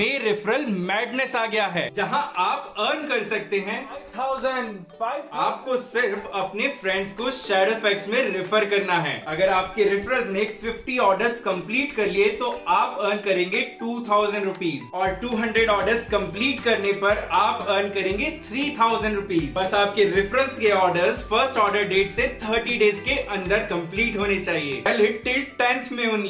में referral madness आ गया है जहाँ आप अर्न कर सकते हैं। थाउज़ेंड फाइव आपको सिर्फ़ अपने फ्रेंड्स को शेड फैक्स में रेफर करना है। अगर आपके रेफरल ने 50 ऑर्डर्स कंप्लीट कर लिए तो आप अर्न करेंगे टू थाउज़ेंड रुपीज़ और 200 ऑर्डर्स कंप्लीट करने पर आप अर्न करेंगे थ्री थाउज़ेंड रुपीज़ बस आपके रेफरेंस के ऑर्डर्स फ़र्स्ट ऑर्डर डेट से 30 डेज़ के अंदर कंप्लीट होने चाहिए। टिल टेंथ में ओनली